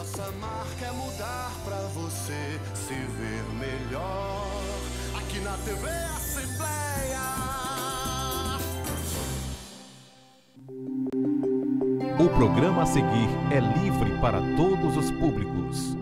Nossa marca é mudar pra você se ver melhor. Aqui na TV Assembleia. O programa a seguir é livre para todos os públicos.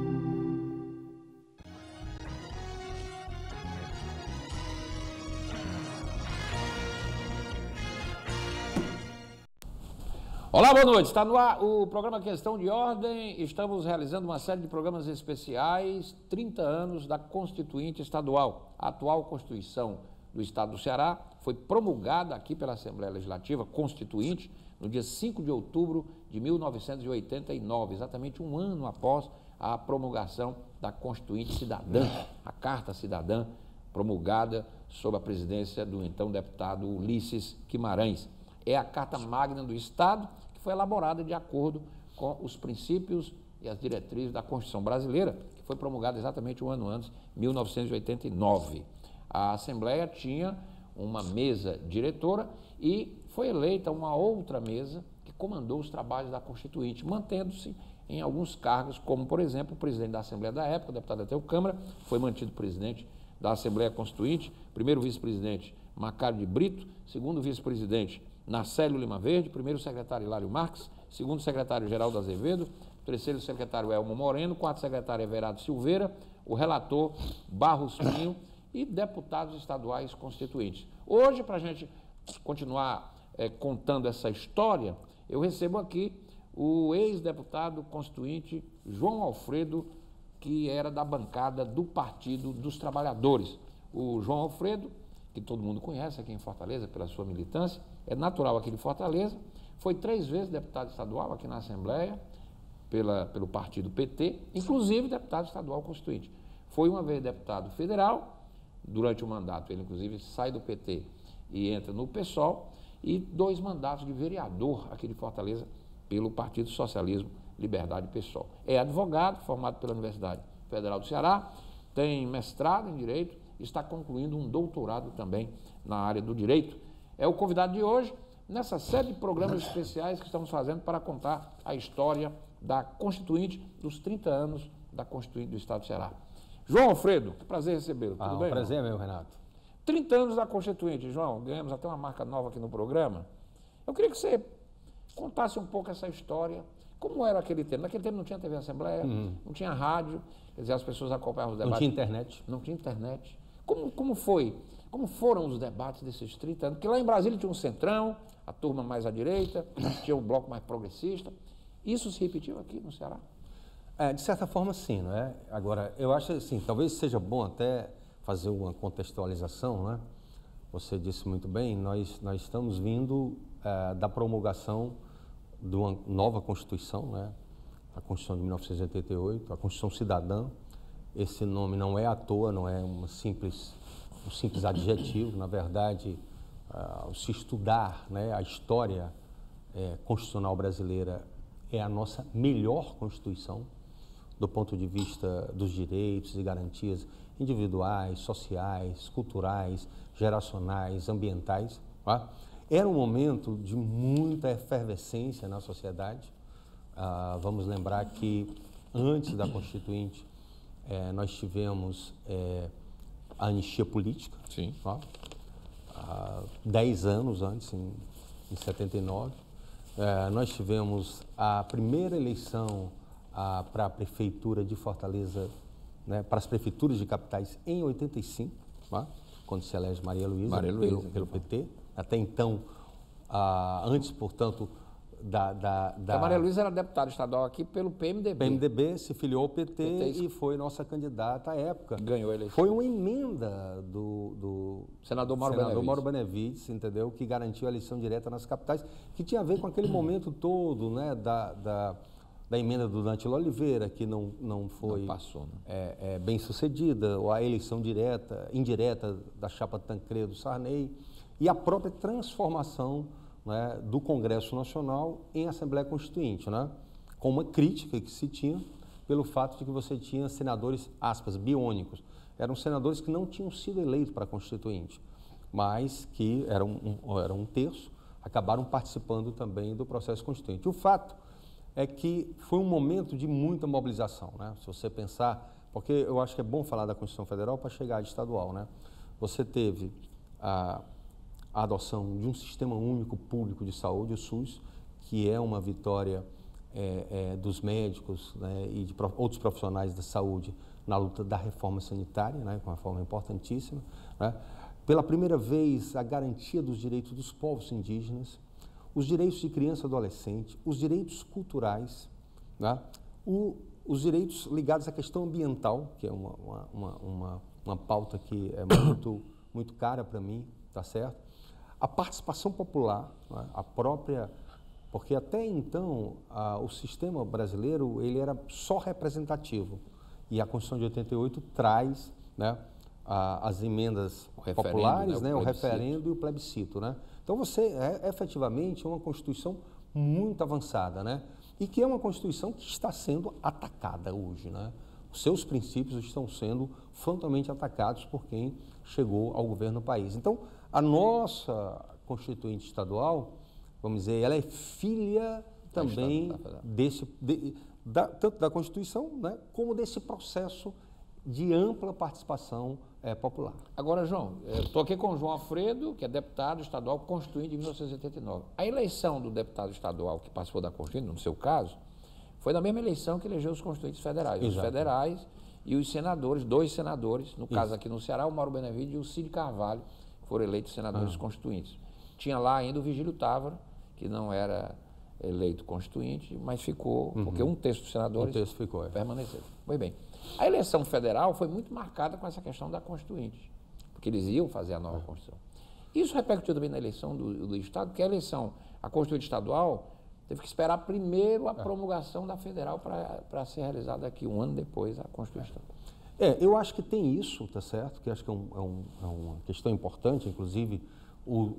Olá, boa noite. Está no ar o programa Questão de Ordem. Estamos realizando uma série de programas especiais, 30 anos da Constituinte Estadual. A atual Constituição do Estado do Ceará foi promulgada aqui pela Assembleia Legislativa Constituinte no dia 5 de outubro de 1989, exatamente um ano após a promulgação da Constituinte Cidadã, a Carta Cidadã, promulgada sob a presidência do então deputado Ulisses Guimarães. É a Carta Magna do Estado foi elaborada de acordo com os princípios e as diretrizes da Constituição Brasileira, que foi promulgada exatamente um ano antes, 1989. A Assembleia tinha uma mesa diretora e foi eleita uma outra mesa que comandou os trabalhos da Constituinte, mantendo-se em alguns cargos, como, por exemplo, o presidente da Assembleia da época, o deputado Ateu Câmara, foi mantido presidente da Assembleia Constituinte, primeiro vice-presidente Macário de Brito, segundo vice-presidente Narcélio Lima Verde, primeiro secretário Hilário Marques, segundo secretário Geraldo Azevedo, terceiro secretário Elmo Moreno, quarto secretário Everardo Silveira, o relator Barros Pinho e deputados estaduais constituintes. Hoje, para a gente continuar é, contando essa história, eu recebo aqui o ex-deputado constituinte João Alfredo, que era da bancada do Partido dos Trabalhadores. O João Alfredo, que todo mundo conhece aqui em Fortaleza pela sua militância, é natural aqui de Fortaleza, foi três vezes deputado estadual aqui na Assembleia, pela, pelo partido PT, inclusive deputado estadual constituinte. Foi uma vez deputado federal, durante o mandato ele inclusive sai do PT e entra no PSOL, e dois mandatos de vereador aqui de Fortaleza pelo Partido Socialismo, Liberdade PSOL. É advogado, formado pela Universidade Federal do Ceará, tem mestrado em Direito está concluindo um doutorado também na área do Direito. É o convidado de hoje nessa série de programas especiais que estamos fazendo para contar a história da Constituinte, dos 30 anos da Constituinte do Estado do Ceará. João Alfredo, que prazer recebê-lo. Ah, Tudo bem? prazer meu, Renato. 30 anos da Constituinte, João, ganhamos até uma marca nova aqui no programa. Eu queria que você contasse um pouco essa história. Como era aquele tempo? Naquele tempo não tinha TV Assembleia, uhum. não tinha rádio, quer dizer, as pessoas acompanhavam os debates. Não tinha internet. Não tinha internet. Como, como foi? Como foram os debates desses 30 anos? Porque lá em Brasília tinha um centrão, a turma mais à direita, tinha um bloco mais progressista. Isso se repetiu aqui no Ceará? É, de certa forma, sim, não é? Agora, eu acho assim, talvez seja bom até fazer uma contextualização, né? Você disse muito bem, nós, nós estamos vindo é, da promulgação de uma nova Constituição, né? a Constituição de 1988, a Constituição Cidadã. Esse nome não é à toa, não é uma simples, um simples adjetivo. Na verdade, uh, se estudar né, a história é, constitucional brasileira, é a nossa melhor Constituição do ponto de vista dos direitos e garantias individuais, sociais, culturais, geracionais, ambientais. Tá? Era um momento de muita efervescência na sociedade. Ah, vamos lembrar que antes da Constituinte eh, nós tivemos eh, a anistia política. Sim. Tá? Ah, dez anos antes, em, em 79. Eh, nós tivemos a primeira eleição ah, para a prefeitura de Fortaleza, né, para as prefeituras de capitais em 85, tá? quando se elege Maria Luísa, Maria Luísa pelo, pelo PT. Até então, ah, antes, portanto, da, da, da... A Maria Luísa era deputada estadual aqui pelo PMDB. PMDB se filiou ao PT, PT e foi nossa candidata à época. Ganhou a eleição. Foi uma emenda do, do senador Mauro senador Benevides. Mauro Benevides, entendeu? Que garantiu a eleição direta nas capitais, que tinha a ver com aquele momento todo, né, da, da da emenda do Dante Oliveira, que não, não foi não passou, né? é, é, bem sucedida, ou a eleição direta, indireta da chapa Tancredo Sarney, e a própria transformação né, do Congresso Nacional em Assembleia Constituinte, né, com uma crítica que se tinha pelo fato de que você tinha senadores, aspas, biônicos. Eram senadores que não tinham sido eleitos para Constituinte, mas que eram um, eram um terço, acabaram participando também do processo constituinte. O fato é que foi um momento de muita mobilização, né? Se você pensar, porque eu acho que é bom falar da Constituição Federal para chegar à estadual, né? Você teve a, a adoção de um sistema único público de saúde, o SUS, que é uma vitória é, é, dos médicos né, e de outros profissionais da saúde na luta da reforma sanitária, né, uma reforma importantíssima. Né? Pela primeira vez, a garantia dos direitos dos povos indígenas, os direitos de criança e adolescente, os direitos culturais, né? o, os direitos ligados à questão ambiental, que é uma, uma, uma, uma, uma pauta que é muito, muito cara para mim, tá certo? A participação popular, né? a própria porque até então a, o sistema brasileiro ele era só representativo e a Constituição de 88 traz né, a, as emendas populares, né, o, né, o referendo e o plebiscito. Né? Então você é efetivamente uma Constituição muito avançada, né? E que é uma Constituição que está sendo atacada hoje, né? Os seus princípios estão sendo frontalmente atacados por quem chegou ao governo do país. Então, a nossa Constituinte estadual, vamos dizer, ela é filha também desse, de, da, tanto da Constituição, né, como desse processo de ampla participação é, popular. Agora, João, estou aqui com o João Alfredo, que é deputado estadual constituinte de 1989. A eleição do deputado estadual que participou da Constituinte, no seu caso, foi na mesma eleição que elegeu os constituintes federais. Exato. Os federais e os senadores, dois senadores, no caso Isso. aqui no Ceará, o Mauro Benevides e o Cid Carvalho, foram eleitos senadores ah. constituintes. Tinha lá ainda o Vigílio Távora, que não era eleito constituinte, mas ficou, uhum. porque um terço dos senadores um ficou, é. permaneceu. Pois bem, a eleição federal foi muito marcada com essa questão da constituinte, porque eles iam fazer a nova é. Constituição. Isso repercutiu também na eleição do, do Estado, que a eleição, a Constituinte Estadual, teve que esperar primeiro a é. promulgação da federal para ser realizada aqui, um ano depois, a Constituição. É, eu acho que tem isso, tá certo? Que acho que é, um, é, um, é uma questão importante, inclusive, o,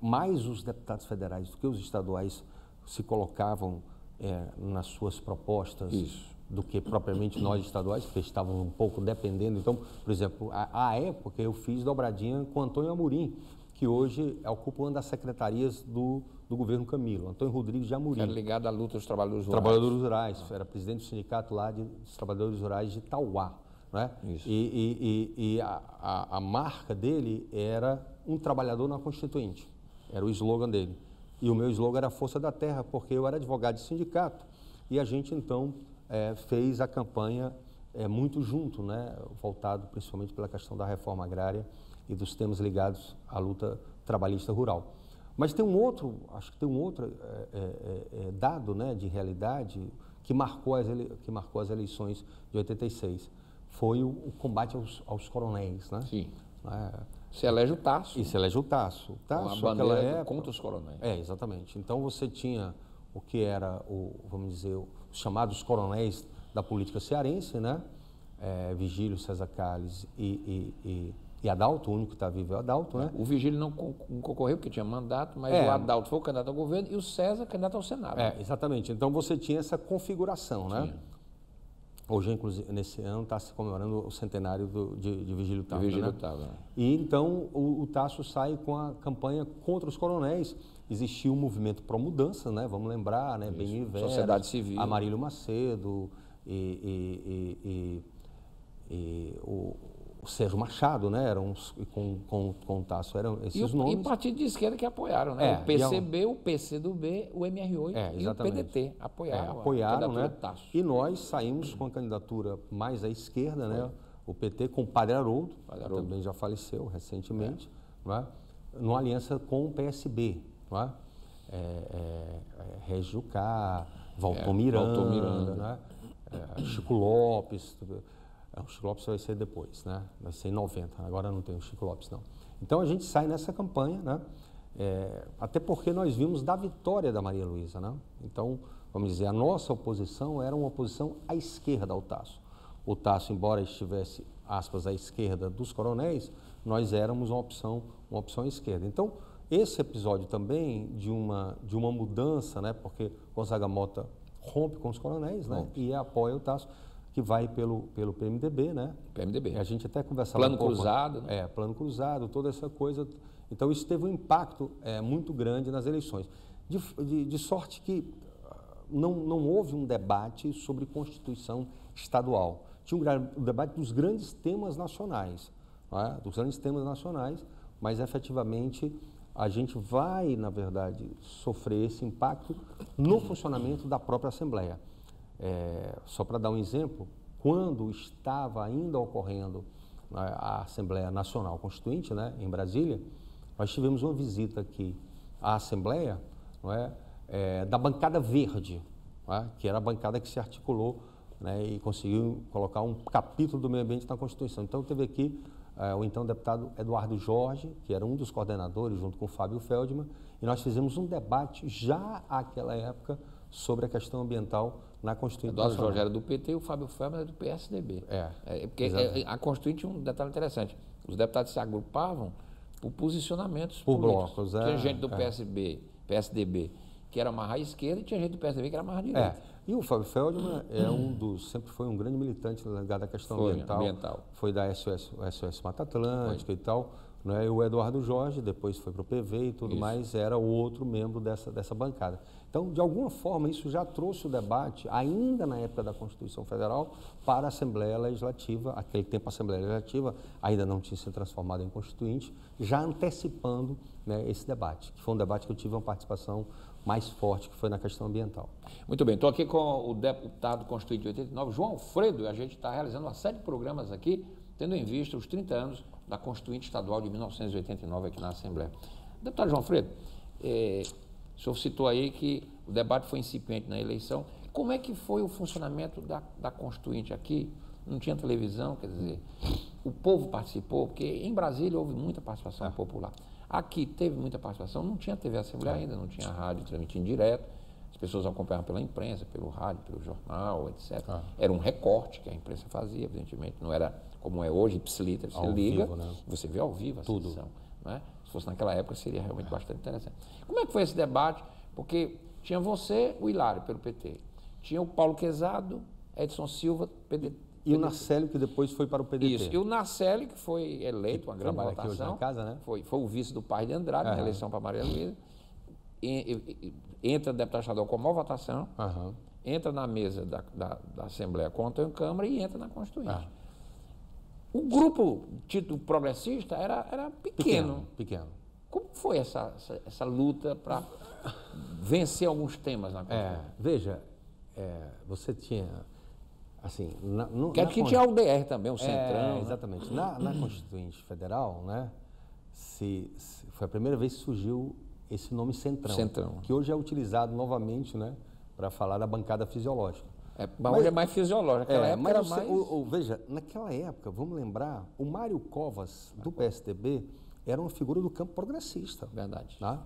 mais os deputados federais do que os estaduais se colocavam é, nas suas propostas Isso. do que propriamente nós estaduais, porque estávamos um pouco dependendo. Então, por exemplo, à época eu fiz dobradinha com Antônio Amorim, que hoje ocupa uma das secretarias do, do governo Camilo, Antônio Rodrigues de Amorim. Era ligado à luta dos trabalhadores rurais. Trabalhadores rurais, ah. era presidente do sindicato lá de, dos trabalhadores rurais de Tauá. Né? Isso. E, e, e, e a, a, a marca dele era um trabalhador na Constituinte. Era o slogan dele. E o meu slogan era Força da Terra, porque eu era advogado de sindicato. E a gente, então, é, fez a campanha é, muito junto, né, voltado principalmente pela questão da reforma agrária e dos temas ligados à luta trabalhista rural. Mas tem um outro, acho que tem um outro é, é, é, é dado né, de realidade que marcou, as ele, que marcou as eleições de 86. Foi o, o combate aos, aos coronéis. Né? Sim. Né? Se elege o Tasso. E se elege o Tasso. Tasso, uma bandeira época, contra os coronéis. É, exatamente. Então você tinha o que era, o, vamos dizer, os chamados coronéis da política cearense, né? É, Vigílio, César Calles e, e, e, e, Adalto, o único que está vivo é o Adalto, né? O Vigílio não, concorreu porque tinha mandato, mas é, o Adalto foi o candidato ao governo e o César candidato ao Senado. É, exatamente. Então você tinha essa configuração, né? Tinha. Hoje, inclusive, nesse ano está se comemorando o centenário do, de, de Vigílio Távora. Vigílio né? Távora. E então o, o Tasso sai com a campanha contra os coronéis. Existiu um movimento pro mudança, né? Vamos lembrar, né? Bem Sociedade Civil. Amarílio Macedo e, e, e, e o, o Sérgio Machado, né? Eram com, com, com o Tasso, eram esses e nomes. E partido de esquerda que apoiaram, né? É, o PCB, o PCdoB, o MR8 é, e o PDT apoiaram. É, apoiaram, né? E nós saímos com a candidatura mais à esquerda, né? O PT com o Padre Haroldo, Padre Haroldo. também já faleceu recentemente, é. não é? numa aliança com o PSB, não é? É, é, é Regis Jucá, Valtor Miranda, Miranda. Né? É, Chico Lopes, é, o Chico Lopes vai ser depois, né? Vai ser em 90, agora não tem o Chico Lopes, não. Então a gente sai nessa campanha, né? É, até porque nós vimos da vitória da Maria Luísa, né? Então, vamos dizer, a nossa oposição era uma oposição à esquerda ao Tasso. O Tasso, embora estivesse, aspas, à esquerda dos coronéis, nós éramos uma opção, uma opção à esquerda. Então, esse episódio também de uma, de uma mudança, né? Porque Gonzaga Mota rompe com os coronéis, né? E apoia o Tasso que vai pelo, pelo PMDB, né? PMDB. A gente até conversava Plano um pouco, cruzado. Né? É, plano cruzado, toda essa coisa. Então, isso teve um impacto é, muito grande nas eleições. De, de, de sorte que, não, não houve um debate sobre Constituição estadual. Tinha um, um debate dos grandes temas nacionais, é? dos grandes temas nacionais, mas efetivamente a gente vai, na verdade, sofrer esse impacto no funcionamento da própria Assembleia. É, só para dar um exemplo, quando estava ainda ocorrendo né, a Assembleia Nacional Constituinte, né, em Brasília, nós tivemos uma visita aqui à Assembleia é, é, da bancada verde, é, que era a bancada que se articulou né, e conseguiu colocar um capítulo do meio ambiente na Constituição. Então teve aqui é, o então deputado Eduardo Jorge, que era um dos coordenadores, junto com o Fábio Feldman, e nós fizemos um debate já àquela época sobre a questão ambiental na Constituição. Eduardo Jorge era do PT e o Fábio Ferman era do PSDB. É, porque exatamente. é, a Constituinte tinha um detalhe interessante. Os deputados se agrupavam por posicionamentos Por políticos. blocos, é, Tinha gente do é. PSB, PSDB que era mais à esquerda e tinha gente do PSDB que era mais à É, direita. e o Fábio Feldman é um dos, sempre foi um grande militante ligado à questão Foi, ambiental. ambiental. Foi da SOS, SOS Mata Atlântica e tal. Né? E o Eduardo Jorge, depois foi para o PV e tudo Isso. mais, era outro membro dessa, dessa bancada. Então, de alguma forma, isso já trouxe o debate, ainda na época da Constituição Federal, para a Assembleia Legislativa. Aquele tempo a Assembleia Legislativa ainda não tinha se transformado em Constituinte, já antecipando né, esse debate, que foi um debate que eu tive uma participação mais forte, que foi na questão ambiental. Muito bem, estou aqui com o deputado constituinte de 89, João Alfredo, e a gente está realizando uma série de programas aqui, tendo em vista os 30 anos da Constituinte Estadual de 1989 aqui na Assembleia. Deputado João Alfredo, eh, o senhor citou aí que o debate foi incipiente na eleição. Como é que foi o funcionamento da, da Constituinte aqui? Não tinha televisão, quer dizer, o povo participou, porque em Brasília houve muita participação popular. Aqui teve muita participação, não tinha TV Assembleia ainda, não tinha rádio transmitindo direto. As pessoas acompanhavam pela imprensa, pelo rádio, pelo jornal, etc. Ah. Era um recorte que a imprensa fazia, evidentemente. Não era como é hoje, ipsiliter, você Ao liga, vivo, né? você vê ao vivo a Tudo. sessão. Não é? Se fosse naquela época, seria realmente bastante interessante. Como é que foi esse debate? Porque tinha você, o Hilário, pelo PT. Tinha o Paulo Quezado, Edson Silva, PD. E o Narcélio, que depois foi para o PDT. Isso. E o Narcelli, que foi eleito, uma grande trabalha aqui votação. hoje na casa, né? Foi, foi o vice do pai de Andrade na Aham. eleição para Maria Luísa. Entra deputado estadual com a maior votação, Aham. entra na mesa da, da, da Assembleia com a Antônio Câmara e entra na Constituinte. Ah. O grupo dito progressista era, era pequeno. Pequeno, pequeno. Como foi essa, essa, essa luta para vencer alguns temas na? É, veja, é, você tinha, assim... Na, no, na aqui tinha a UDR também, o Centrão. É, né? exatamente. Na, na Constituinte Federal, né, se, se- foi a primeira vez que surgiu esse nome Centrão. Centrão. Que hoje é utilizado novamente, né, para falar da bancada fisiológica. É, mas é mais fisiológico. Naquela É, época era mais... o- o- veja, naquela época, vamos lembrar, o Mário Covas, do PSDB, era uma figura do campo progressista. Verdade. Tá?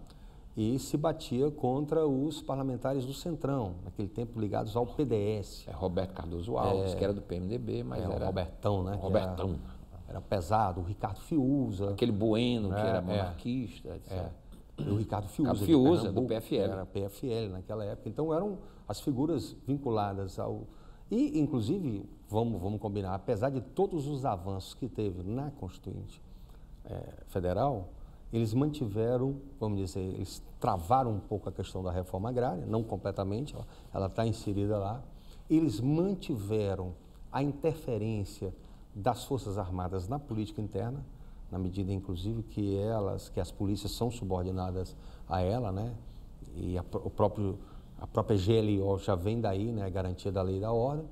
E se batia contra os parlamentares do Centrão, naquele tempo ligados ao PDS. É Roberto Cardoso Alves, que era do PMDB, mas É, o era Robertão, né? Robertão. Era, era pesado, o Ricardo Fiuza. aquele Bueno, que É, era é. monarquista, etc. É, o Ricardo Fiuza. Ricardo Fiuza, do PFL. Era PFL naquela época. Então eram as figuras vinculadas ao. E, inclusive, vamos, vamos combinar, apesar de todos os avanços que teve na Constituinte eh, Federal, eles mantiveram, vamos dizer, eles travaram um pouco a questão da reforma agrária, não completamente, ela está inserida lá. Eles mantiveram a interferência das Forças Armadas na política interna, na medida, inclusive, que elas, que as polícias são subordinadas a ela, né? E a, o próprio, a própria GLO já vem daí, né? A garantia da lei e da ordem.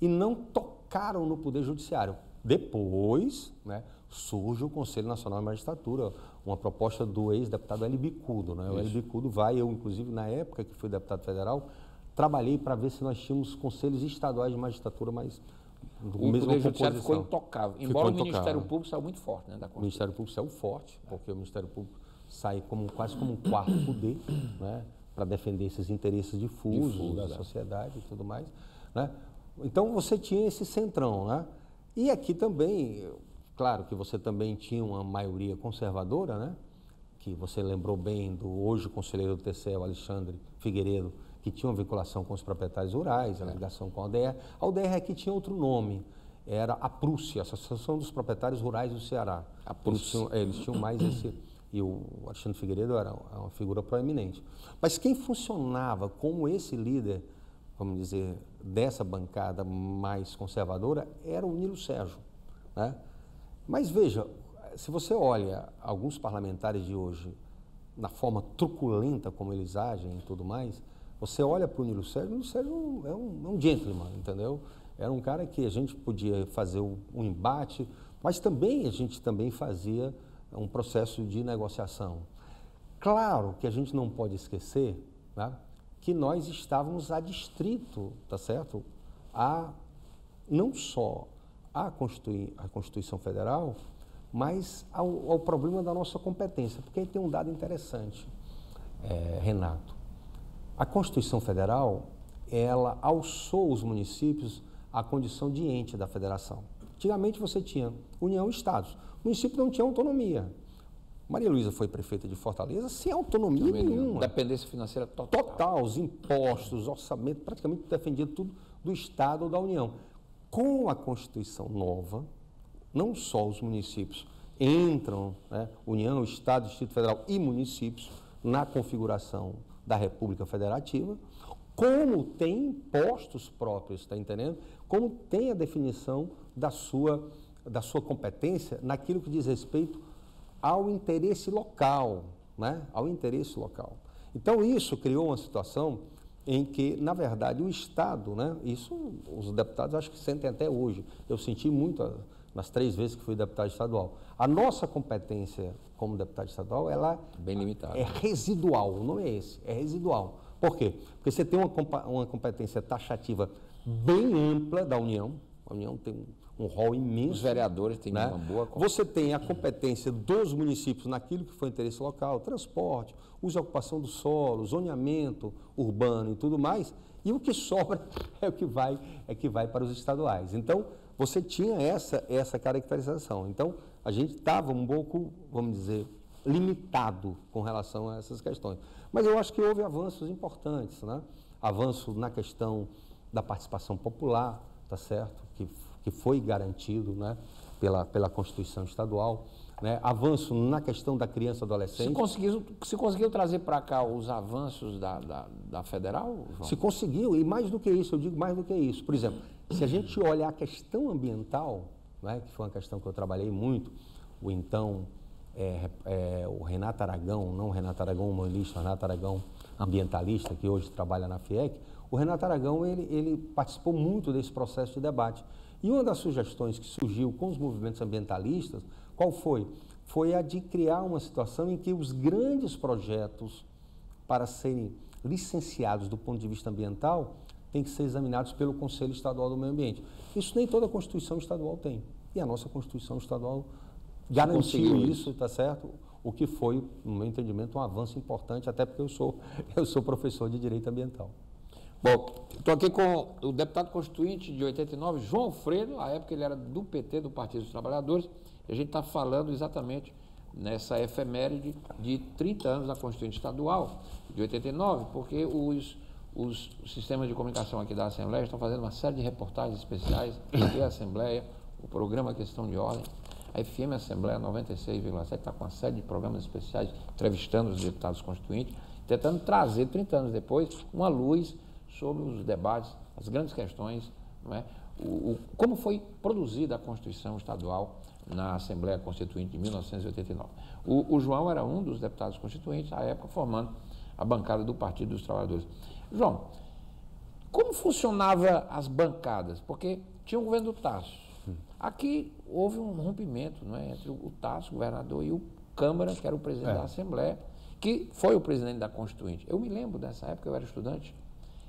E não tocaram no Poder Judiciário. Depois, né? Surge o Conselho Nacional de Magistratura, uma proposta do ex-deputado Eli Bicudo, né? O Eli Bicudo vai, eu, inclusive, na época que fui deputado federal, trabalhei para ver se nós tínhamos conselhos estaduais de magistratura, mas O mesma Poder Judiciário ficou intocável. Ficou Embora o. Ministério Público saiu muito forte né, da O. Ministério Público saiu forte, porque o Ministério Público sai como, quase como um quarto poder, né, para defender esses interesses difusos Difusos, da é. sociedade e tudo mais. Né? Então você tinha esse centrão, né? E aqui também, claro que você também tinha uma maioria conservadora, né? Que você lembrou bem do hoje conselheiro do TCE, o Alexandre Figueiredo, que tinha uma vinculação com os proprietários rurais, a ligação com a UDR. A UDR aqui tinha outro nome, era a Prússia, a Associação dos Proprietários Rurais do Ceará. A Eles Prússia. tinham, é, eles tinham mais esse, e o Alexandre Figueiredo era uma figura proeminente. Mas quem funcionava como esse líder, vamos dizer, dessa bancada mais conservadora era o Nilo Sérgio. Né? Mas veja, se você olha alguns parlamentares de hoje, na forma truculenta como eles agem e tudo mais, você olha para o Nilo Sérgio, o Nilo Sérgio é um, é um gentleman, entendeu? Era um cara que a gente podia fazer um embate, mas também a gente também fazia um processo de negociação. Claro que a gente não pode esquecer né, que nós estávamos adstrito, tá certo? A não só a, Constitui Constituição Federal, mas ao, ao, problema da nossa competência, porque aí tem um dado interessante, é, Renato. A Constituição Federal, ela alçou os municípios à condição de ente da federação. Antigamente você tinha União e Estados. O município não tinha autonomia. Maria Luísa foi prefeita de Fortaleza sem autonomia Também nenhuma. Dependência financeira total. Total, os impostos, orçamento, praticamente defendia tudo do Estado ou da União. Com a Constituição nova, não só os municípios entram, né, União, Estado, Distrito Federal e municípios, na configuração da República Federativa, como tem impostos próprios, está entendendo? Como tem a definição da sua, da sua competência naquilo que diz respeito ao interesse local, né? ao interesse local. Então, isso criou uma situação em que, na verdade, o Estado, né? isso os deputados acho que sentem até hoje, eu senti muito nas três vezes que fui deputado estadual. A nossa competência como deputado estadual, ela Bem limitada. é residual, o nome é esse, é residual. Por quê? Porque você tem uma, uma competência taxativa bem ampla da União, a União tem um rol imenso. Os vereadores têm né? uma boa Você tem a competência dos municípios naquilo que foi interesse local, transporte, uso e ocupação do solo, zoneamento urbano e tudo mais, e o que sobra é o que vai, é que vai para os estaduais. Então, você tinha essa, essa caracterização. Então, a gente estava um pouco, vamos dizer, limitado com relação a essas questões. Mas eu acho que houve avanços importantes, né? Avanço na questão da participação popular, tá certo? Que, que foi garantido, né? Pela, pela Constituição Estadual. Né? Avanço na questão da criança e adolescente. Se conseguiu, se conseguiu trazer para cá os avanços da, da, da federal? João? Se conseguiu, e mais do que isso, eu digo mais do que isso. Por exemplo, se a gente olhar a questão ambiental, né? que foi uma questão que eu trabalhei muito, o então é, é, o Renato Aragão, não Renato Aragão humanista, Renato Aragão ambientalista, que hoje trabalha na FIEC, o Renato Aragão ele, ele participou muito desse processo de debate. E uma das sugestões que surgiu com os movimentos ambientalistas, qual foi? Foi a de criar uma situação em que os grandes projetos, para serem licenciados do ponto de vista ambiental, têm que ser examinados pelo Conselho Estadual do Meio Ambiente. Isso nem toda a Constituição Estadual tem. E a nossa Constituição Estadual garantiu isso, está certo? O que foi, no meu entendimento, um avanço importante, até porque eu sou, eu sou professor de Direito Ambiental. Bom, estou aqui com o deputado constituinte de 89, João Alfredo, à época ele era do PT, do Partido dos Trabalhadores, e a gente está falando exatamente nessa efeméride de 30 anos da Constituinte Estadual, de 89, porque os, os sistemas de comunicação aqui da Assembleia estão fazendo uma série de reportagens especiais da Assembleia, o programa Questão de Ordem, a FM Assembleia 96,7 está com uma série de programas especiais entrevistando os deputados constituintes, tentando trazer, 30 anos depois, uma luz sobre os debates, as grandes questões, não é? o, o, como foi produzida a Constituição Estadual na Assembleia Constituinte de 1989. O, o, João era um dos deputados constituintes, à época, formando a bancada do Partido dos Trabalhadores. João, como funcionava as bancadas? Porque tinha o governo do Tasso, Aqui houve um rompimento não é, entre o Tasso, o governador, e o Câmara, que era o presidente é. da Assembleia, que foi o presidente da Constituinte. Eu me lembro dessa época, eu era estudante,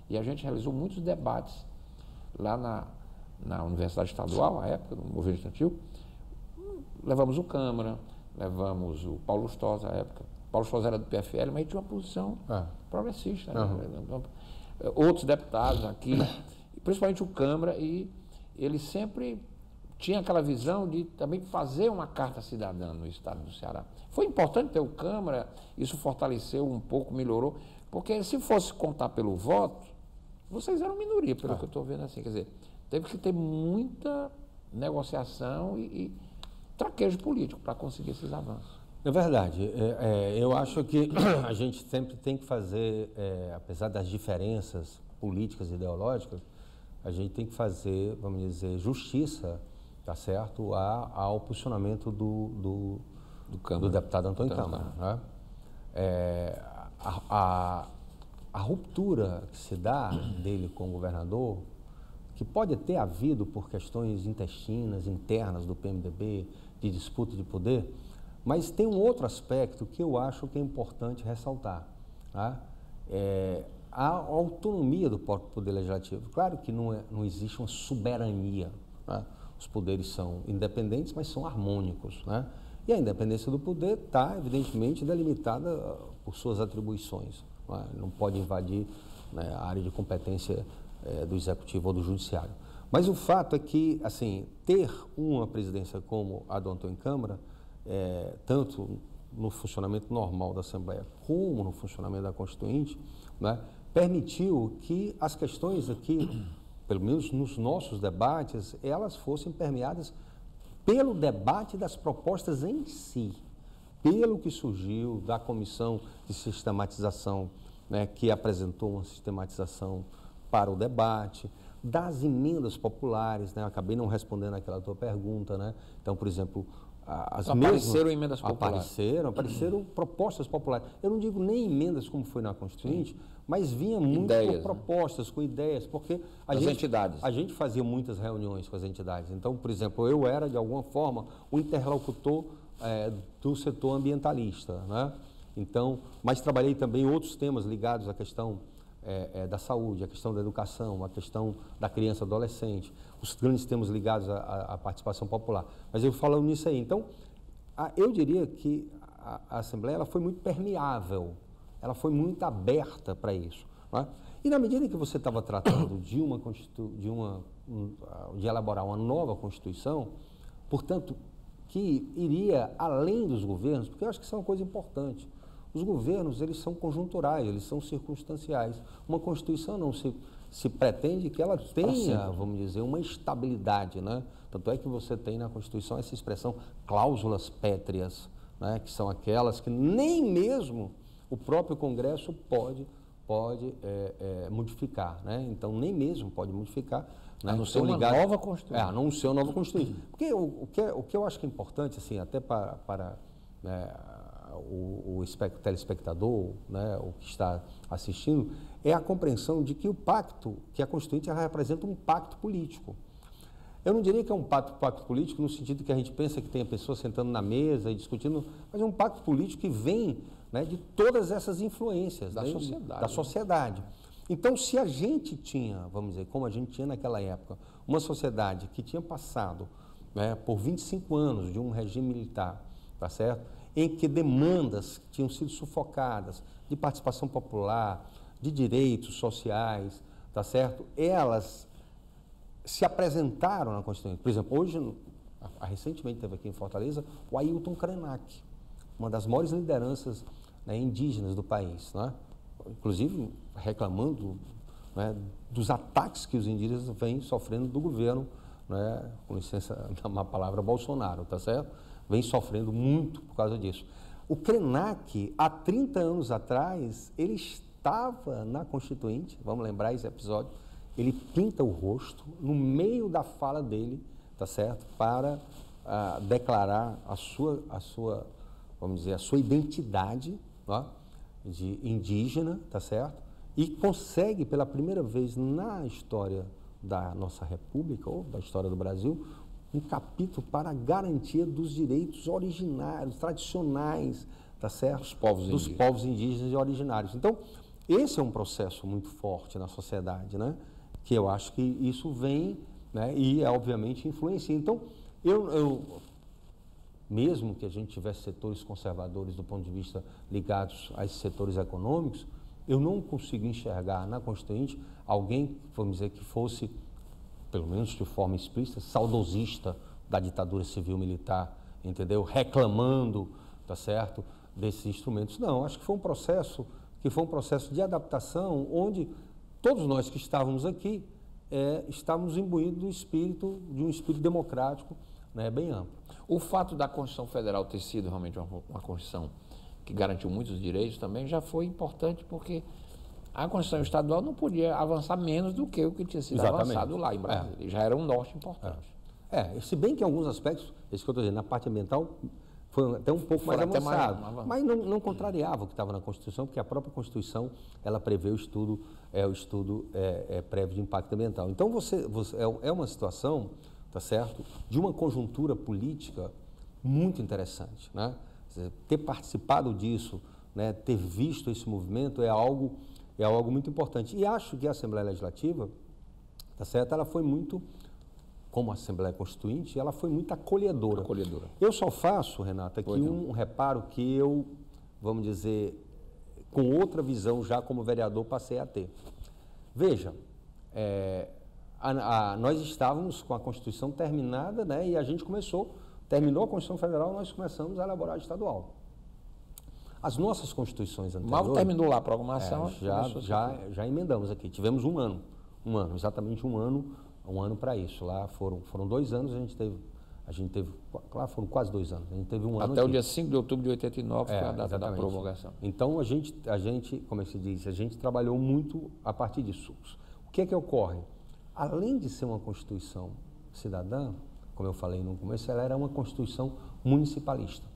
e a gente realizou muitos debates lá na, na Universidade Estadual, à época, no governo estudantil. Levamos o Câmara, levamos o Paulo Stosa, à época. Paulo Stosa era do PFL, mas tinha uma posição é. progressista. Uhum. Né? Outros deputados aqui, principalmente o Câmara, e ele sempre tinha aquela visão de também fazer uma carta cidadã no estado do Ceará. Foi importante ter o Câmara, isso fortaleceu um pouco, melhorou, porque se fosse contar pelo voto, vocês eram minoria, pelo ah. que eu estou vendo assim. Quer dizer, teve que ter muita negociação e, e traquejo político para conseguir esses avanços. É verdade. É, é, eu acho que a gente sempre tem que fazer, é, apesar das diferenças políticas e ideológicas, a gente tem que fazer, vamos dizer, justiça, tá certo, a, ao posicionamento do, do, do, do deputado Antônio Câmara. Né? É, a, a, a ruptura que se dá dele com o governador, que pode ter havido por questões intestinas, internas do PMDB, de disputa de poder, mas tem um outro aspecto que eu acho que é importante ressaltar. Tá? É, a autonomia do próprio Poder Legislativo. Claro que não, é, não existe uma soberania. Né? Os poderes são independentes, mas são harmônicos. Né? E a independência do poder está, evidentemente, delimitada por suas atribuições. Não, é? não pode invadir né, a área de competência é, do Executivo ou do Judiciário. Mas o fato é que, assim, ter uma presidência como a do Antônio Câmara, é, tanto no funcionamento normal da Assembleia como no funcionamento da Constituinte, né, permitiu que as questões aqui, pelo menos nos nossos debates, elas fossem permeadas pelo debate das propostas em si, pelo que surgiu da comissão de sistematização, né, que apresentou uma sistematização para o debate, das emendas populares, né, acabei não respondendo aquela tua pergunta, né? Então, por exemplo, as apareceram mesmas, emendas populares. Apareceram, apareceram propostas populares. Eu não digo nem emendas como foi na Constituinte, mas vinha muito ideias, com né? propostas, né? com ideias, porque a gente, entidades. a gente fazia muitas reuniões com as entidades. Então, por exemplo, eu era, de alguma forma, o interlocutor é, do setor ambientalista. Né? Então, mas trabalhei também outros temas ligados à questão é, é, da saúde, a questão da educação, a questão da criança adolescente, os grandes temas ligados à, à participação popular. Mas eu falando nisso aí. Então, a, eu diria que a, a, Assembleia ela foi muito permeável, ela foi muito aberta para isso. É? E na medida em que você estava tratando de uma, de uma de elaborar uma nova Constituição, portanto, que iria além dos governos, porque eu acho que isso é uma coisa importante. Os governos, eles são conjunturais, eles são circunstanciais. Uma Constituição não se, se pretende que ela tenha, vamos dizer, uma estabilidade, né? Tanto é que você tem na Constituição essa expressão cláusulas pétreas, né? que são aquelas que nem mesmo o próprio Congresso pode, pode é, é, modificar, né? Então, nem mesmo pode modificar. Né? A não ser uma ligado, nova Constituição. É, a não ser uma nova Constituição. Porque o, o, que, é, o que eu acho que é importante, assim, até para, para né, o, o telespectador, né, o que está assistindo, é a compreensão de que o pacto, que a Constituinte representa um pacto político. Eu não diria que é um pacto, pacto político no sentido que a gente pensa que tem a pessoa sentando na mesa e discutindo, mas é um pacto político que vem né, de todas essas influências da né, sociedade. Da sociedade. Então, se a gente tinha, vamos dizer, como a gente tinha naquela época, uma sociedade que tinha passado né, por 25 anos de um regime militar, tá certo? Em que demandas que tinham sido sufocadas de participação popular, de direitos sociais, tá certo? Elas se apresentaram na Constituição. Por exemplo, hoje, recentemente teve aqui em Fortaleza o Ailton Krenak, uma das maiores lideranças né, indígenas do país, né? inclusive reclamando né, dos ataques que os indígenas vêm sofrendo do governo, né, com licença da má palavra, Bolsonaro, tá certo? Vem sofrendo muito por causa disso. O Krenak, há 30 anos atrás, ele estava na Constituinte, vamos lembrar esse episódio, ele pinta o rosto no meio da fala dele, tá certo? Para ah, declarar a sua, a sua, vamos dizer, a sua identidade ó, de indígena, tá certo? E consegue pela primeira vez na história da nossa República ou da história do Brasil um capítulo para a garantia dos direitos originários, tradicionais, tá certo? Dos povos dos indígenas. povos indígenas e originários. Então, esse é um processo muito forte na sociedade, né? Que eu acho que isso vem, né? E é, obviamente influencia. Então, eu, eu mesmo que a gente tivesse setores conservadores do ponto de vista ligados a esses setores econômicos, eu não consigo enxergar na Constituinte alguém, vamos dizer, que fosse pelo menos de forma explícita, saudosista da ditadura civil-militar, entendeu? Reclamando, tá certo, desses instrumentos. Não, acho que foi um processo que foi um processo de adaptação onde todos nós que estávamos aqui é, estávamos imbuídos do espírito de um espírito democrático né, bem amplo. O fato da Constituição Federal ter sido realmente uma, uma Constituição que garantiu muitos direitos também já foi importante porque a Constituição Estadual não podia avançar menos do que o que tinha sido Exatamente. avançado lá em Brasília. Já era um norte importante. É, se bem que em alguns aspectos, isso que eu estou dizendo, na parte ambiental foi até um pouco mais Foi mais- avançado, mais- mas não, não contrariava o que estava na Constituição, porque a própria Constituição ela prevê o estudo, é o estudo é, é, prévio de impacto ambiental. Então você, você é, é uma situação, tá certo, de uma conjuntura política muito interessante, né? Dizer, Ter participado disso, né, ter visto esse movimento é algo é algo muito importante. E acho que a Assembleia Legislativa, tá certo, ela foi muito como a Assembleia Constituinte, ela foi muito acolhedora. Acolhedora. Eu só faço, Renata, aqui um reparo que eu, vamos dizer, com outra visão já como vereador passei a ter. Veja, é, a- a- nós estávamos com a Constituição terminada, né, e a gente começou, terminou a Constituição Federal, nós começamos a elaborar a estadual. As nossas constituições anteriores... Mal terminou lá a programação. É, já, já, já emendamos aqui. Tivemos um ano, um ano, exatamente um ano, um ano para isso. Lá foram, foram dois anos, a gente teve, a gente teve, lá foram quase dois anos. A gente teve um ano Até o aqui. dia 5 de outubro de 89 foi É, a data da exatamente. promulgação. Então a gente, a gente, como é se diz, a gente trabalhou muito a partir disso. O que é que ocorre? Além de ser uma constituição cidadã, como eu falei no começo, ela era uma constituição municipalista.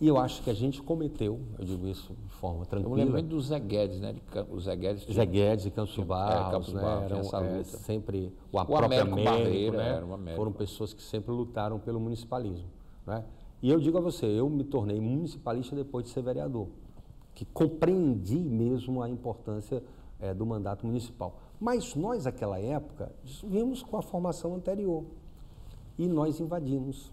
E eu acho que a gente cometeu, eu digo isso de forma Eu tranquila. me lembro muito do Zé Guedes, né? O Zé Guedes. tinha- Zé Guedes e Campos é, Barros, Campos né, Barros, eram essa é, luta. sempre o, O Américo Américo, Barreira, né, o Américo. foram pessoas que sempre lutaram pelo municipalismo, né? E eu digo a você, eu me tornei municipalista depois de ser vereador, que compreendi mesmo a importância eh, do mandato municipal. Mas nós, naquela época, vimos com a formação anterior e nós invadimos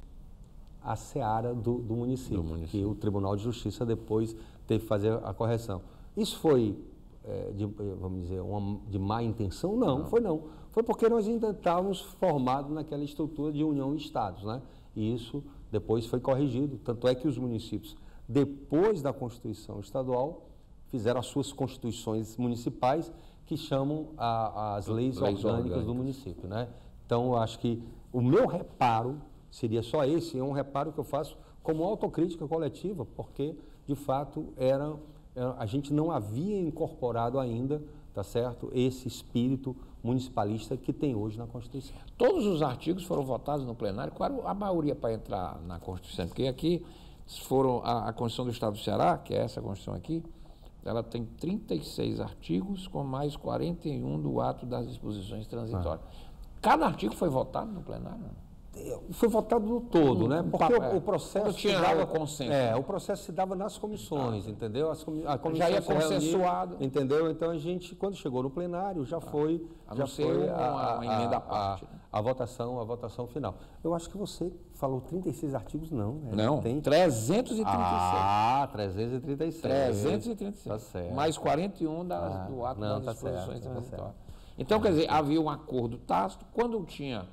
a seara do, do, município, que o Tribunal de Justiça depois teve que fazer a correção. Isso foi, eh, de, vamos dizer, uma, de má intenção? Não, foi não. Foi porque nós ainda estávamos formados naquela estrutura de união e estados, né? E isso depois foi corrigido. Tanto é que os municípios, depois da Constituição Estadual, fizeram as suas constituições municipais, que chamam a- as leis, Leis orgânicas do orgânicas. município, né? Então, eu acho que o meu reparo seria só esse, é um reparo que eu faço como autocrítica coletiva, porque, de fato, era, era- a gente não havia incorporado ainda, tá certo, esse espírito municipalista que tem hoje na Constituição. Todos os artigos foram votados no plenário. Qual era a maioria para entrar na Constituição? Porque aqui foram a, a Constituição do Estado do Ceará, que é essa Constituição aqui, ela tem 36 artigos com mais 41 do ato das disposições transitórias. Cada artigo foi votado no plenário? Foi votado no todo, né? um Porque papo, é. o, o processo se dava, o consenso. É, o processo se dava nas comissões, entendeu? As comi a comissão ia se reunia, consensuado. entendeu? Então a gente, quando chegou no plenário, já foi, A já ser foi uma- uma emenda à parte, né? a, votação, a votação final. Eu acho que você falou 36 artigos, não? né? Não, tem. 336. Ah, 336. 336. Tá certo. Mais 41 das, Ah, do ato não, das tá disposições certo, tá transitórias. Então, quer dizer, havia um acordo tácito. Quando tinha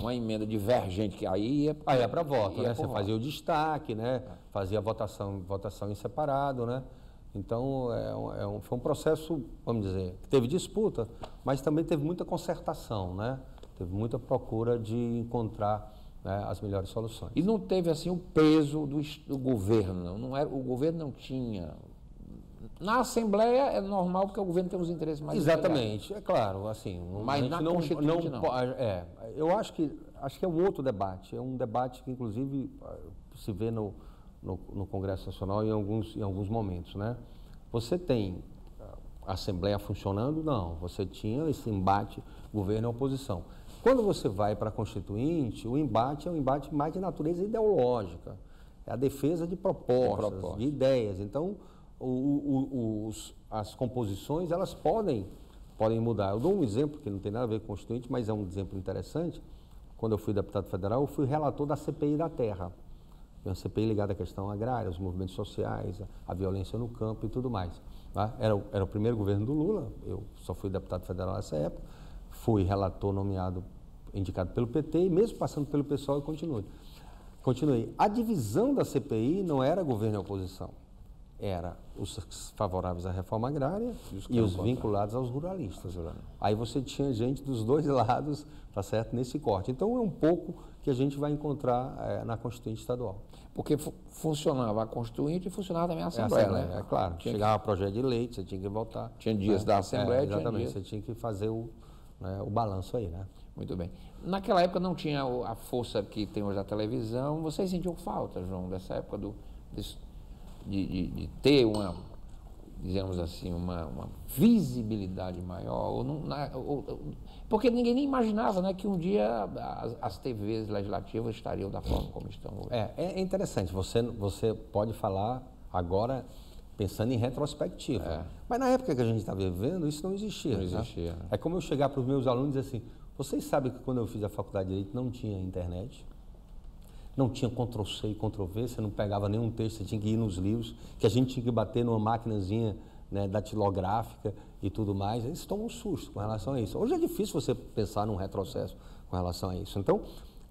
uma emenda divergente, que aí ia, Aí é para voto, ia né? Você voto. fazia o destaque, né? Fazia a votação, votação em separado, né? Então, é um- é um- foi um processo, vamos dizer, que teve disputa, mas também teve muita concertação, né? Teve muita procura de encontrar né, as melhores soluções. E não teve assim o peso do, do governo, não. não era, o governo não tinha. Na Assembleia é normal porque o governo tem os interesses mais Exatamente, é claro, assim, não- Mas na não, não. po- É, eu acho que acho que é um outro debate, é um debate que inclusive ah, se vê no, no, no Congresso Nacional em alguns em alguns momentos, né? Você tem ah, a Assembleia funcionando? Não, você tinha esse embate governo e oposição. Quando você vai para a Constituinte, o embate é um embate mais de natureza ideológica, é a defesa de propostas, de, propostas. ideias. Então, o- o- os- as composições elas podem podem mudar. Eu dou um exemplo que não tem nada a ver com constituinte, mas é um exemplo interessante. Quando eu fui deputado federal, eu fui relator da CPI da Terra. Uma CPI ligada à questão agrária, os movimentos sociais, a violência no campo e tudo mais. tá? Era, o- era o primeiro governo do Lula, eu só fui deputado federal nessa época, fui relator nomeado, indicado pelo PT, e mesmo passando pelo pessoal, eu continuei. Continuei. A divisão da CPI não era governo e oposição. Era os favoráveis à reforma agrária E os que e os vinculados aos ruralistas. Aí você tinha gente dos dois lados, tá certo, nesse corte. Então é um pouco que a gente vai encontrar eh, na Constituinte Estadual. Porque fu- funcionava a Constituinte e funcionava também a É, Assembleia, Assembleia, né? é claro. Tinha, Chegava projeto de lei, você tinha que votar. Tinha dias né? da Assembleia, É, tinha exatamente, dias. você tinha que fazer o, né, o balanço aí, né? Muito bem. Naquela época não tinha a força que tem hoje a televisão. Vocês sentiam falta, João, dessa época do, desse- de, de- de ter uma, digamos assim, uma, uma visibilidade maior? Ou não- na- ou- ou- porque ninguém nem imaginava né, que um dia as, as TVs legislativas estariam da forma como estão hoje. É, é interessante, você, você pode falar agora pensando em retrospectiva. Mas na época que a gente está vivendo, isso não existia. É. Não né? existia, né? É como eu chegar para os meus alunos e dizer assim, vocês sabem que quando eu fiz a faculdade de Direito não tinha internet, não tinha Ctrl-C e Ctrl-V, você não pegava nenhum texto, você tinha que ir nos livros, que a gente tinha que bater numa maquinazinha né, datilográfica e tudo mais. Eles tomam um susto com relação a isso. Hoje é difícil você pensar num retrocesso com relação a isso. Então,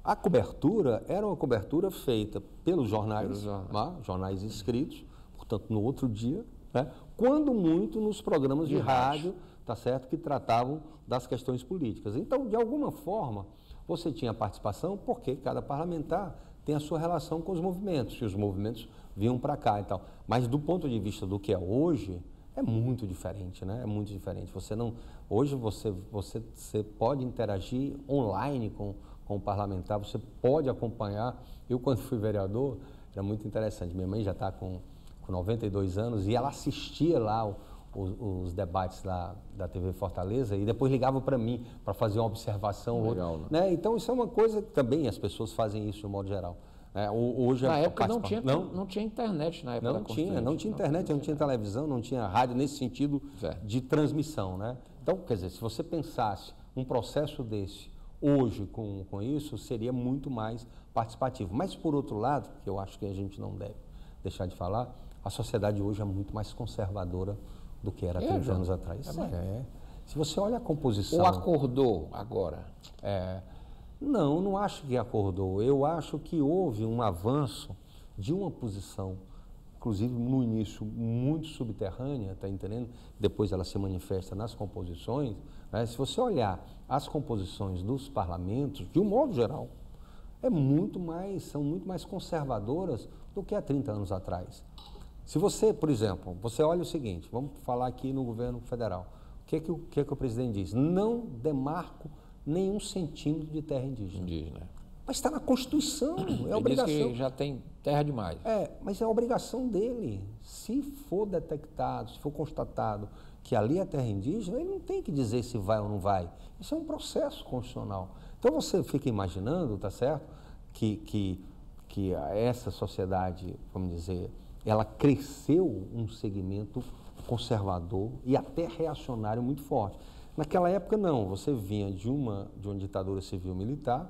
a cobertura era uma cobertura feita pelos jornais, Pelos jornais. né, jornais escritos, portanto, no outro dia, né, quando muito nos programas de, De rádio, tá certo, que tratavam das questões políticas. Então, de alguma forma, você tinha participação, porque cada parlamentar tem a sua relação com os movimentos, e os movimentos vinham para cá e tal. Mas do ponto de vista do que é hoje, é muito diferente, né? É muito diferente. Você não, hoje você, você, você pode interagir online com, com o parlamentar, você pode acompanhar. Eu, quando fui vereador, era muito interessante. Minha mãe já está com, com 92 anos e ela assistia lá o- os, os debates da, da TV Fortaleza e depois ligava para mim para fazer uma observação. ou Legal, outra, né? Então, isso é uma coisa que também as pessoas fazem isso de modo geral. né? Ho- Hoje Na época não tinha, participa- não, tinha internet na época não da tinha, não tinha internet, não tinha televisão, não tinha rádio nesse sentido Certo. de transmissão, né? Então, quer dizer, se você pensasse um processo desse hoje com, com isso, seria muito mais participativo. Mas, por outro lado, que eu acho que a gente não deve deixar de falar, a sociedade hoje é muito mais conservadora do que era É, 30 João? anos atrás. É? É. Se você olha a composição... Ou acordou agora? É, não, não acho que acordou. Eu acho que houve um avanço de uma posição, inclusive no início muito subterrânea, tá entendendo? Depois ela se manifesta nas composições. né? Se você olhar as composições dos parlamentos, de um modo geral, é muito mais, são muito mais conservadoras do que há 30 anos atrás. Se você, por exemplo, você olha o seguinte, vamos falar aqui no governo federal. O que, que, o, que, que o presidente diz? Não demarco nenhum centímetro de terra indígena. Indígena. Mas está na Constituição, é Ele obrigação. que já tem terra demais. É, mas é obrigação dele. Se for detectado, se for constatado que ali é terra indígena, ele não tem que dizer se vai ou não vai. Isso é um processo constitucional. Então você fica imaginando, tá certo, que, que, que essa sociedade, vamos dizer, ela cresceu um segmento conservador e até reacionário muito forte. Naquela época não, você vinha de uma, de uma ditadura civil militar,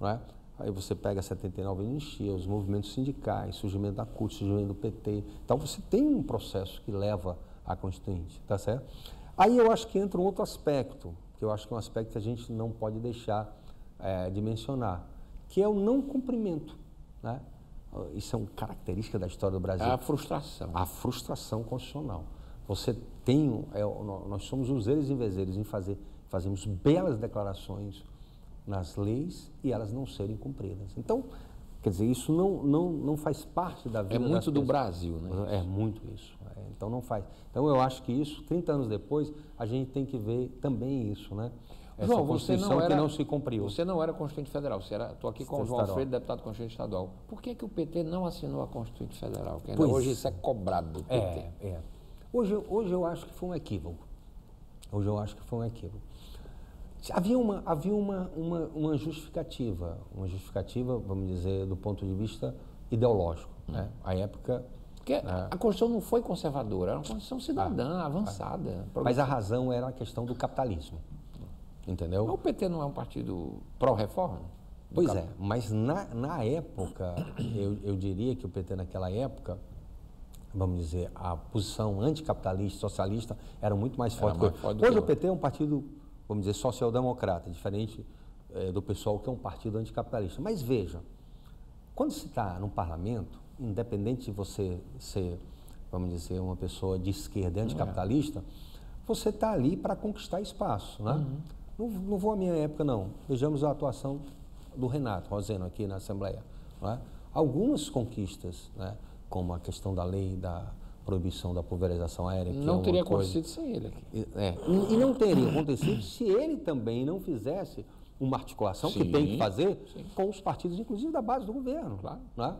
não é? Aí você pega 79 anistia, os movimentos sindicais, surgimento da CUT, surgimento do PT. Então você tem um processo que leva à Constituinte, tá certo? Aí eu acho que entra um outro aspecto, que eu acho que é um aspecto que a gente não pode deixar eh, de mencionar, que é o não cumprimento, né? Isso é uma característica da história do Brasil É a frustração. a frustração constitucional. Você tem, é, nós somos os eles e vezeiros em fazer, fazemos belas declarações nas leis e elas não serem cumpridas. Então, quer dizer, isso não, não, não faz parte da vida É muito do pessoas. Brasil, né? É muito isso. É, então não faz. Então eu acho que isso, 30 anos depois, a gente tem que ver também isso, né? Essa João, Constituição não era, que não se cumpriu. Você não era Constituinte Federal, você era, estou aqui com o João. Alfredo, deputado Constituinte Estadual. Por que, que o PT não assinou a Constituinte Federal? Que ainda Pois hoje isso é cobrado do PT. É, é. Hoje, hoje eu acho que foi um equívoco. Hoje eu acho que foi um equívoco. Havia uma, havia uma, uma, uma justificativa, uma justificativa, vamos dizer, do ponto de vista ideológico. Né? A época. Porque a Constituição não foi conservadora, era uma Constituição cidadã, avançada. Mas a razão era a questão do capitalismo. Entendeu? O PT não é um partido pró-reforma? Pois é, mas na, na época, eu, eu diria que o PT naquela época, vamos dizer, a posição anticapitalista, socialista, era muito mais forte. mais forte hoje o PT é um partido, vamos dizer, social-democrata, diferente eh, do pessoal que é um partido anticapitalista. Mas veja, quando se está no parlamento, independente de você ser vamos dizer, uma pessoa de esquerda anticapitalista, você está ali para conquistar espaço. Né? Não, não vou à minha época, não. Vejamos a atuação do Renato Roseno aqui na Assembleia. Né? Algumas conquistas, né? como a questão da lei da proibição da pulverização aérea. é Não uma teria coisa- acontecido sem ele aqui. e- é, e, e não teria acontecido se ele também não fizesse uma articulação que tem que Sim, fazer sim. com os partidos, inclusive da base do governo. Né?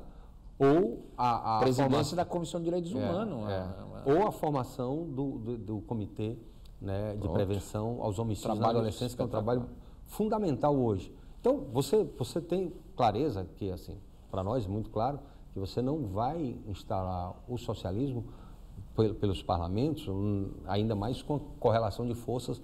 Ou a, a Presidência formação- da Comissão de Direitos é, Humanos. é. a- a- Ou a formação do, do, do Comitê né, de. Prevenção aos Homicídios Trabalho na Adolescência, que é um trabalho fundamental hoje. Então, você, você tem clareza que, assim, para nós, muito claro, que você não vai instalar o socialismo pel- pelos parlamentos, ainda mais com a correlação de forças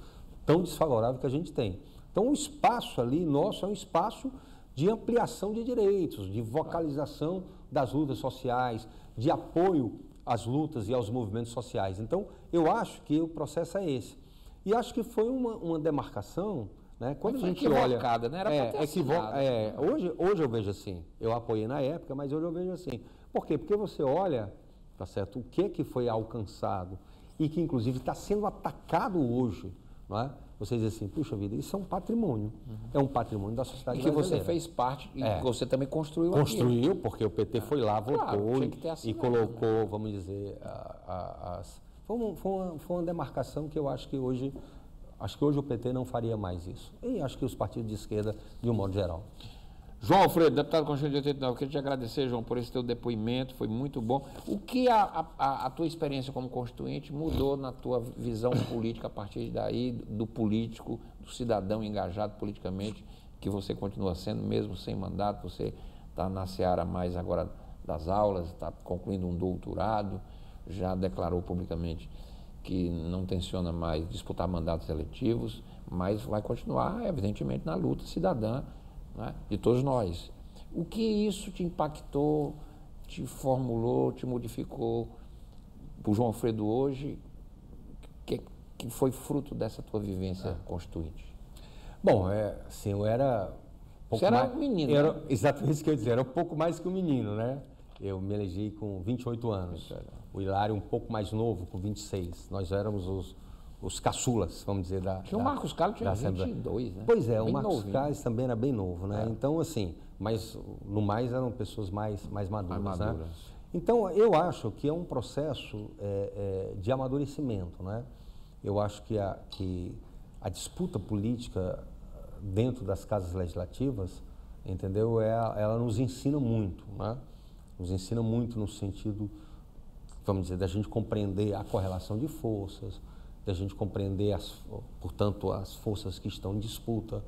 tão desfavorável que a gente tem. Então, o espaço ali nosso é um espaço de ampliação de direitos, de vocalização das lutas sociais, de apoio às lutas e aos movimentos sociais. Então, eu acho que o processo é esse. E acho que foi uma, uma demarcação, né? Quando a gente olha, né? Era é, ter equivo- é, hoje, hoje eu vejo assim. Eu apoiei na época, mas hoje eu vejo assim. Por quê? Porque você olha, tá certo? O que que foi alcançado e que inclusive está sendo atacado hoje, não é? Você diz assim, puxa vida, isso é um patrimônio, é um patrimônio da sociedade E que você brasileira. fez parte e É. você também construiu. Construiu, porque o PT foi lá, Claro, votou e- e colocou, vamos dizer, a- a- as. Foi, um- foi uma, foi uma demarcação que eu acho que hoje. Acho que hoje o PT não faria mais isso. E acho que os partidos de esquerda, de um modo geral. João Alfredo, deputado constituinte de 89, queria te agradecer, João, por esse teu depoimento, foi muito bom. O que a, a- a- tua experiência como constituinte mudou na tua visão política a partir daí, do político, do cidadão engajado politicamente, que você continua sendo, mesmo sem mandato, você está na seara mais agora das aulas, está concluindo um doutorado, já declarou publicamente que não tenciona mais disputar mandatos eletivos, mas vai continuar, evidentemente, na luta cidadã né, de todos nós. O que isso te impactou, te formulou, te modificou para o João Alfredo hoje, que, que foi fruto dessa tua vivência constituinte? Bom, é, assim, eu era. um pouco Você era mais- um menino, Era, né? Exatamente isso que eu ia dizer, era um pouco mais que um menino, né? Eu me elegi com 28 anos. O Hilário um pouco mais novo, com 26. Nós éramos os, os caçulas, vamos dizer, da. Tinha o Marcos Carlos, tinha da Assembleia. 22, né? Pois é, o Bem Marcos novinho. Carlos também era bem novo, né? Então, assim, mas no mais eram pessoas mais, mais maduras, Mais né? maduras. Então, eu acho que é um processo é, é, de amadurecimento, né? Eu acho que a, que a disputa política dentro das casas legislativas, entendeu? É, a- ela nos ensina muito, né? Nos ensina muito no sentido, vamos dizer, da gente compreender a correlação de forças, da gente compreender, as, portanto, as forças que estão em disputa,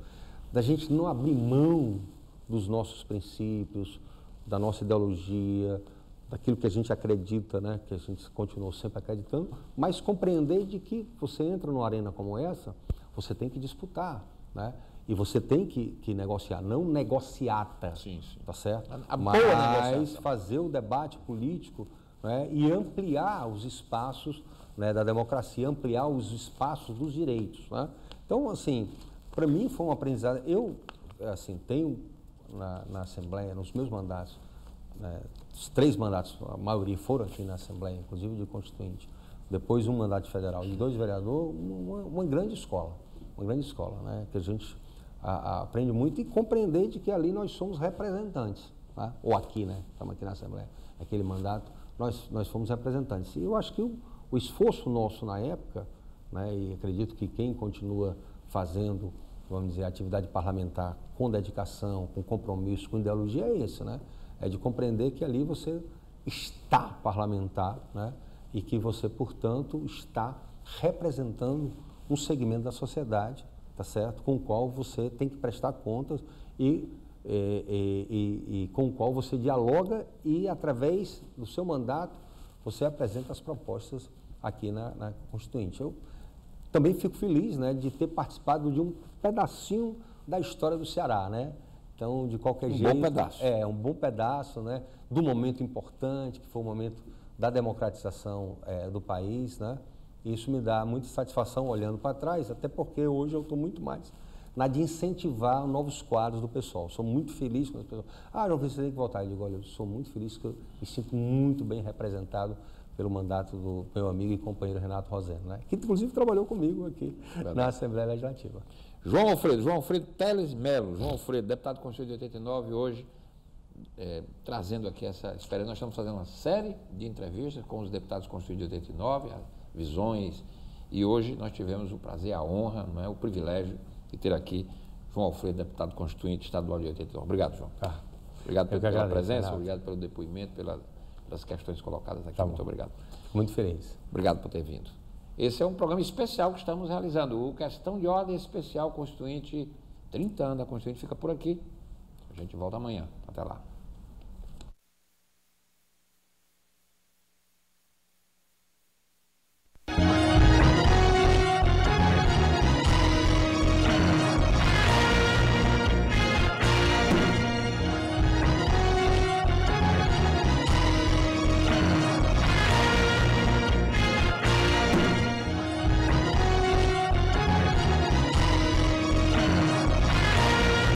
da gente não abrir mão dos nossos princípios, da nossa ideologia, daquilo que a gente acredita, né, que a gente continuou sempre acreditando, mas compreender de que você entra numa arena como essa, você tem que disputar, né? E você tem que, que negociar, não negociata, Sim, sim. tá certo? A- boa mas negociação. fazer o debate político né, e ampliar os espaços né, da democracia, ampliar os espaços dos direitos. Né? Então, assim, para mim foi um aprendizado. Eu, assim, tenho na, na Assembleia, nos meus mandatos, né, os três mandatos, a maioria foram aqui na Assembleia, inclusive de Constituinte, depois um mandato de federal e dois vereadores, uma, uma grande escola, uma grande escola, né, que a gente a- a- aprende muito e compreender de que ali nós somos representantes, tá? ou aqui, né, estamos aqui na Assembleia, aquele mandato, nós, nós fomos representantes. E eu acho que o, o esforço nosso na época, né, e acredito que quem continua fazendo, vamos dizer, atividade parlamentar com dedicação, com compromisso, com ideologia, é esse, né? É de compreender que ali você está parlamentar, né? E que você, portanto, está representando um segmento da sociedade, tá certo? Com o qual você tem que prestar contas e, eh, eh, e- e com o qual você dialoga e, através do seu mandato, você apresenta as propostas aqui na, na Constituinte. Eu também fico feliz né, de ter participado de um pedacinho da história do Ceará, né? Então, de qualquer Um bom jeito. pedaço. É, um bom pedaço, né? Do momento importante, que foi o momento da democratização eh, do país, né? Isso me dá muita satisfação olhando para trás, até porque hoje eu estou muito mais na de incentivar novos quadros do pessoal. Sou muito feliz quando as pessoas. Ah, João, você tem que voltar. Eu digo, olha, eu sou muito feliz, que eu me sinto muito bem representado pelo mandato do meu amigo e companheiro Renato Roseno, né? que inclusive trabalhou comigo aqui Verdade. na Assembleia Legislativa. João Alfredo, João Alfredo Teles Melo, João Alfredo, deputado constituinte de 89, hoje é, trazendo aqui essa experiência. Nós estamos fazendo uma série de entrevistas com os deputados constituintes de 89, visões, e hoje nós tivemos o prazer, a honra, não é, o privilégio de ter aqui João Alfredo, deputado constituinte estadual de 89. Obrigado, João. Ah, obrigado pela, pela presença, Renato. obrigado pelo depoimento, pela, pelas questões colocadas aqui. Tá Muito obrigado. Muito feliz. Obrigado por ter vindo. Esse é um programa especial que estamos realizando. O Questão de Ordem Especial Constituinte, 30 anos da Constituinte, fica por aqui. A gente volta amanhã. Até lá.